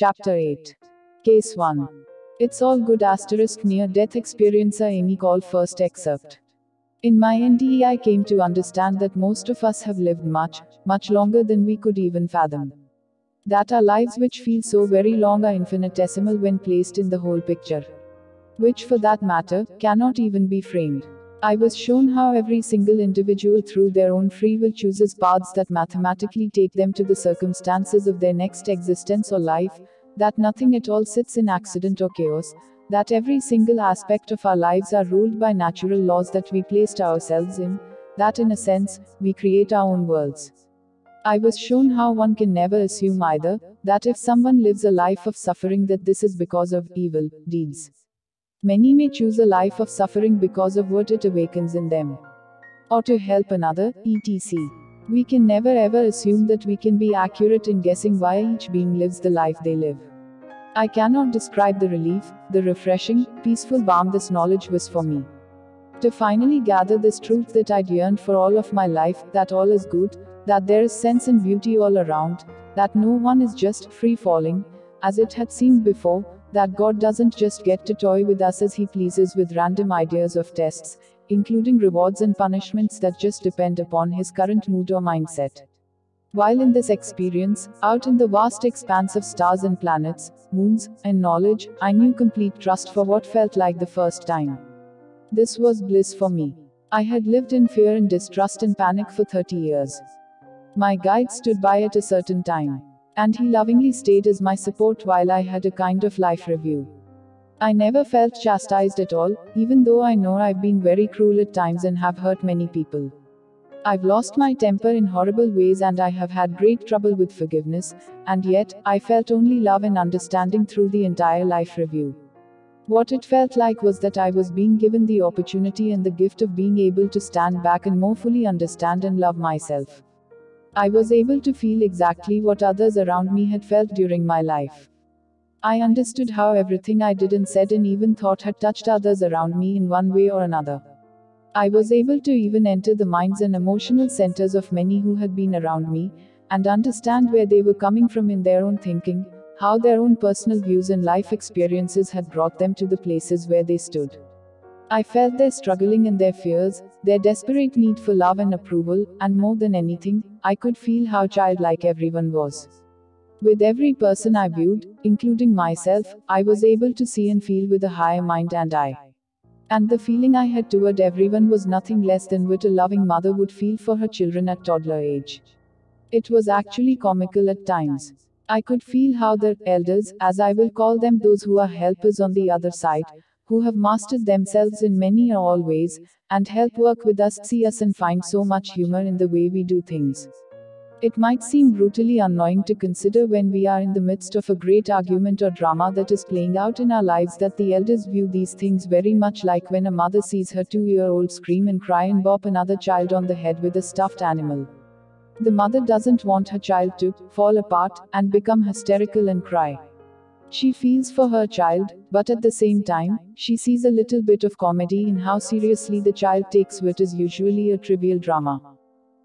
Chapter 8. Case 1. It's all good asterisk near death experiencer Amy Call first excerpt. In my NDE, I came to understand that most of us have lived much, much longer than we could even fathom. That our lives, which feel so very long, are infinitesimal when placed in the whole picture. Which, for that matter, cannot even be framed. I was shown how every single individual, through their own free will, chooses paths that mathematically take them to the circumstances of their next existence or life, that nothing at all sits in accident or chaos, that every single aspect of our lives are ruled by natural laws that we placed ourselves in, that in a sense, we create our own worlds. I was shown how one can never assume either, that if someone lives a life of suffering, that this is because of evil deeds. Many may choose a life of suffering because of what it awakens in them. Or to help another, etc. We can never ever assume that we can be accurate in guessing why each being lives the life they live. I cannot describe the relief, the refreshing, peaceful balm this knowledge was for me. To finally gather this truth that I'd yearned for all of my life, that all is good, that there is sense and beauty all around, that no one is just free falling, as it had seemed before, that God doesn't just get to toy with us as He pleases with random ideas of tests, including rewards and punishments that just depend upon His current mood or mindset. While in this experience, out in the vast expanse of stars and planets, moons, and knowledge, I knew complete trust for what felt like the first time. This was bliss for me. I had lived in fear and distrust and panic for 30 years. My guide stood by at a certain time. And he lovingly stayed as my support while I had a kind of life review. I never felt chastised at all, even though I know I've been very cruel at times and have hurt many people. I've lost my temper in horrible ways and I have had great trouble with forgiveness, and yet, I felt only love and understanding through the entire life review. What it felt like was that I was being given the opportunity and the gift of being able to stand back and more fully understand and love myself. I was able to feel exactly what others around me had felt during my life. I understood how everything I did and said and even thought had touched others around me in one way or another. I was able to even enter the minds and emotional centers of many who had been around me, and understand where they were coming from in their own thinking, how their own personal views and life experiences had brought them to the places where they stood. I felt their struggling and their fears, their desperate need for love and approval, and more than anything, I could feel how childlike everyone was. With every person I viewed, including myself, I was able to see and feel with a higher mind and eye. And the feeling I had toward everyone was nothing less than what a loving mother would feel for her children at toddler age. It was actually comical at times. I could feel how their elders, as I will call them, those who are helpers on the other side, who have mastered themselves in many or all ways, and help work with us, see us, and find so much humor in the way we do things. It might seem brutally annoying to consider when we are in the midst of a great argument or drama that is playing out in our lives that the elders view these things very much like when a mother sees her two year old scream and cry and bop another child on the head with a stuffed animal. The mother doesn't want her child to fall apart and become hysterical and cry. She feels for her child, but at the same time, she sees a little bit of comedy in how seriously the child takes what is usually a trivial drama.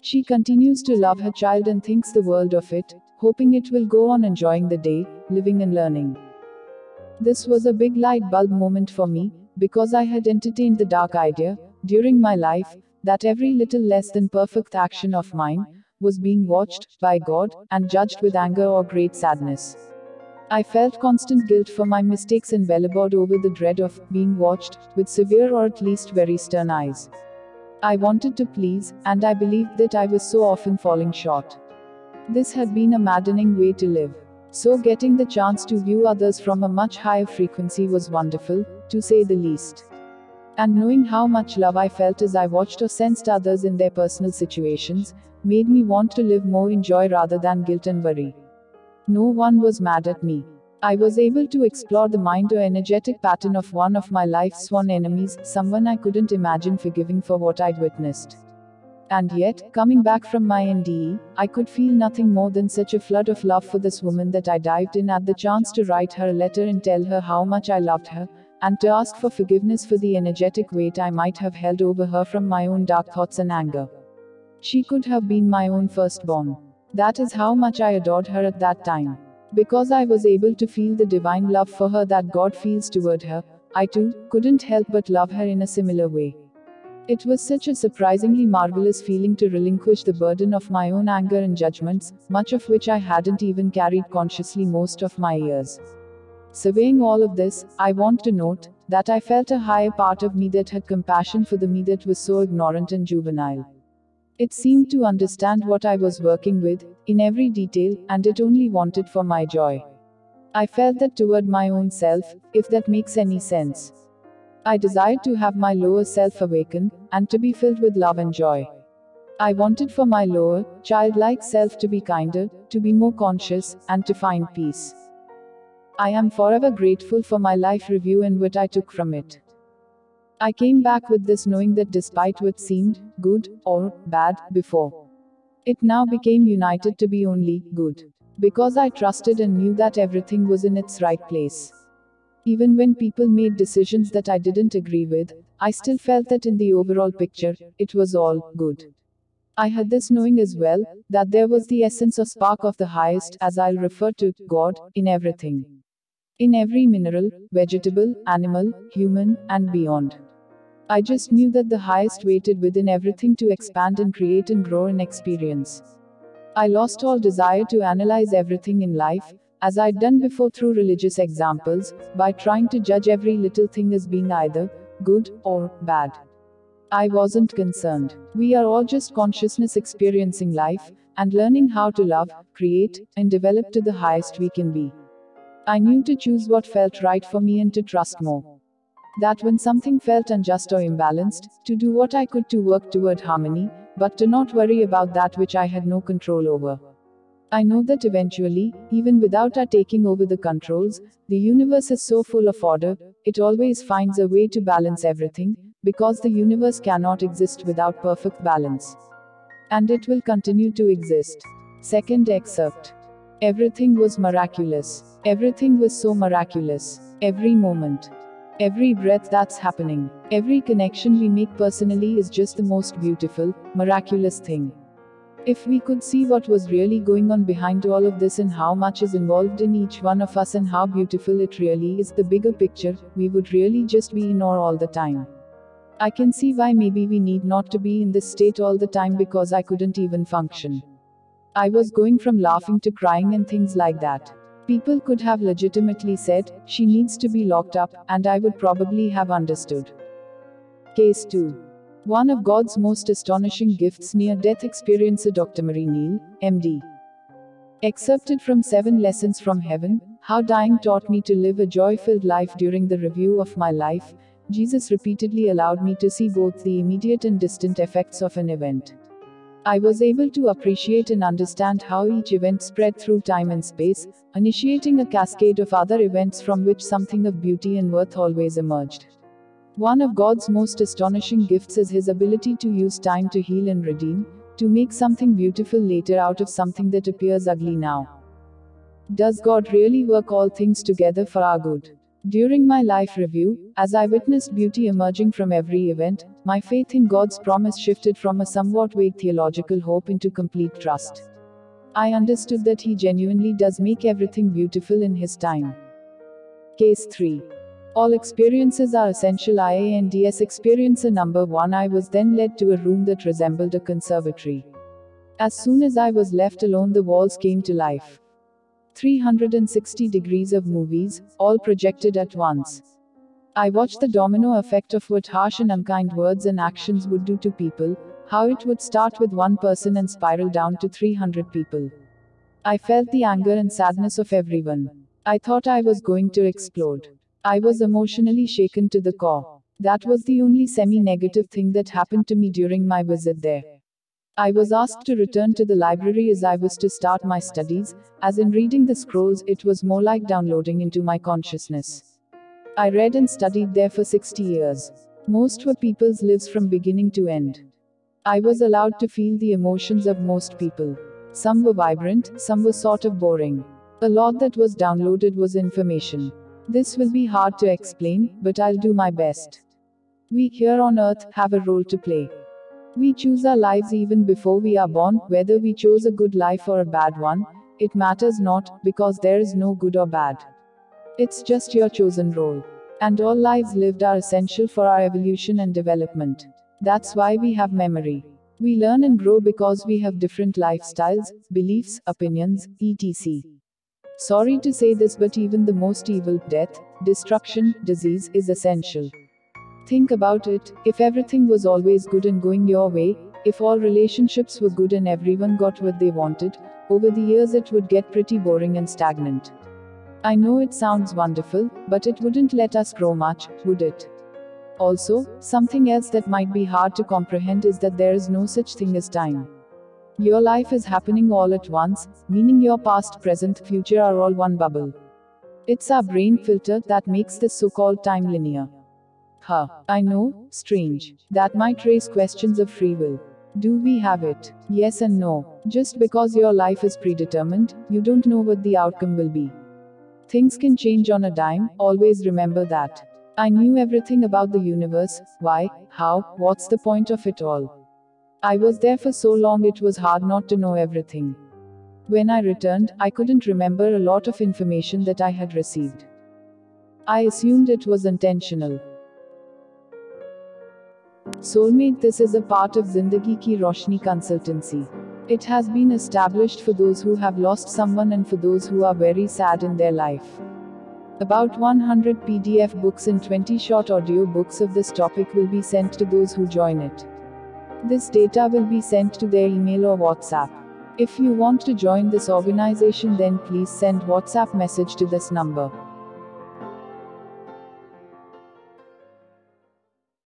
She continues to love her child and thinks the world of it, hoping it will go on enjoying the day, living and learning. This was a big light bulb moment for me, because I had entertained the dark idea, during my life, that every little less than perfect action of mine was being watched by God and judged with anger or great sadness. I felt constant guilt for my mistakes and bellowed over the dread of being watched, with severe or at least very stern eyes. I wanted to please, and I believed that I was so often falling short. This had been a maddening way to live. So, getting the chance to view others from a much higher frequency was wonderful, to say the least. And knowing how much love I felt as I watched or sensed others in their personal situations, made me want to live more in joy rather than guilt and worry. No one was mad at me. I was able to explore the mind or energetic pattern of one of my life's sworn enemies, someone I couldn't imagine forgiving for what I'd witnessed. And yet, coming back from my NDE, I could feel nothing more than such a flood of love for this woman that I dived in at the chance to write her a letter and tell her how much I loved her, and to ask for forgiveness for the energetic weight I might have held over her from my own dark thoughts and anger. She could have been my own firstborn. That is how much I adored her at that time. Because I was able to feel the divine love for her that God feels toward her, I too couldn't help but love her in a similar way. It was such a surprisingly marvelous feeling to relinquish the burden of my own anger and judgments, much of which I hadn't even carried consciously most of my years. Surveying all of this, I want to note that I felt a higher part of me that had compassion for the me that was so ignorant and juvenile. It seemed to understand what I was working with, in every detail, and it only wanted for my joy. I felt that toward my own self, if that makes any sense. I desired to have my lower self awaken, and to be filled with love and joy. I wanted for my lower, childlike self to be kinder, to be more conscious, and to find peace. I am forever grateful for my life review and what I took from it. I came back with this knowing that despite what seemed good or bad before, it now became united to be only good. Because I trusted and knew that everything was in its right place. Even when people made decisions that I didn't agree with, I still felt that in the overall picture, it was all good. I had this knowing as well, that there was the essence or spark of the highest, as I'll refer to, God, in everything. In every mineral, vegetable, animal, human, and beyond. I just knew that the highest waited within everything to expand and create and grow and experience. I lost all desire to analyze everything in life, as I'd done before through religious examples, by trying to judge every little thing as being either good or bad. I wasn't concerned. We are all just consciousness experiencing life, and learning how to love, create, and develop to the highest we can be. I knew to choose what felt right for me and to trust more. That when something felt unjust or imbalanced, to do what I could to work toward harmony, but to not worry about that which I had no control over. I know that eventually, even without our taking over the controls, the universe is so full of order, it always finds a way to balance everything, because the universe cannot exist without perfect balance. And it will continue to exist. Second excerpt. Everything was miraculous. Everything was so miraculous. Every moment. Every breath that's happening. Every connection we make personally is just the most beautiful, miraculous thing. If we could see what was really going on behind all of this and how much is involved in each one of us and how beautiful it really is, the bigger picture, we would really just be in awe all the time. I can see why maybe we need not to be in this state all the time because I couldn't even function. I was going from laughing to crying and things like that. People could have legitimately said, she needs to be locked up, and I would probably have understood. Case 2. One of God's most astonishing gifts near death experiencer Dr. Marie Neal, MD. Excerpted from Seven Lessons from Heaven How Dying Taught Me to Live a Joy Filled Life During the Review of My Life, Jesus repeatedly allowed me to see both the immediate and distant effects of an event. I was able to appreciate and understand how each event spread through time and space, initiating a cascade of other events from which something of beauty and worth always emerged. One of God's most astonishing gifts is his ability to use time to heal and redeem, to make something beautiful later out of something that appears ugly now. Does God really work all things together for our good? During my life review, as I witnessed beauty emerging from every event, my faith in God's promise shifted from a somewhat vague theological hope into complete trust. I understood that He genuinely does make everything beautiful in His time. Case 3 all experiences are essential IANDS experiencer number 1 I was then led to a room that resembled a conservatory. As soon as I was left alone the walls came to life. 360 degrees of movies, all projected at once. I watched the domino effect of what harsh and unkind words and actions would do to people, how it would start with one person and spiral down to 300 people. I felt the anger and sadness of everyone. I thought I was going to explode. I was emotionally shaken to the core. That was the only semi negative thing that happened to me during my visit there. I was asked to return to the library as I was to start my studies, as in reading the scrolls, it was more like downloading into my consciousness. I read and studied there for 60 years. Most were people's lives from beginning to end. I was allowed to feel the emotions of most people. Some were vibrant, some were sort of boring. A lot that was downloaded was information. This will be hard to explain, but I'll do my best. We here on earth have a role to play. We choose our lives even before we are born, whether we chose a good life or a bad one, it matters not, because there is no good or bad. It's just your chosen role. And all lives lived are essential for our evolution and development. That's why we have memory. We learn and grow because we have different lifestyles, beliefs, opinions, etc. Sorry to say this, but even the most evil, death, destruction, disease, is essential. Think about it if everything was always good and going your way, if all relationships were good and everyone got what they wanted, over the years it would get pretty boring and stagnant. I know it sounds wonderful, but it wouldn't let us grow much, would it? Also, something else that might be hard to comprehend is that there is no such thing as time. Your life is happening all at once, meaning your past, present, future are all one bubble. It's our brain filter that makes this so called time linear. Huh, I know, strange. That might raise questions of free will. Do we have it? Yes and no. Just because your life is predetermined, you don't know what the outcome will be. Things can change on a dime, always remember that. I knew everything about the universe why, how, what's the point of it all. I was there for so long it was hard not to know everything. When I returned, I couldn't remember a lot of information that I had received. I assumed it was intentional. Soulmate This is a part of Zindagi Ki Roshni consultancy. It has been established for those who have lost someone and for those who are very sad in their life. About 100 PDF books and 20 short audio books of this topic will be sent to those who join it. This data will be sent to their email or WhatsApp. If you want to join this organization then please send WhatsApp message to this number.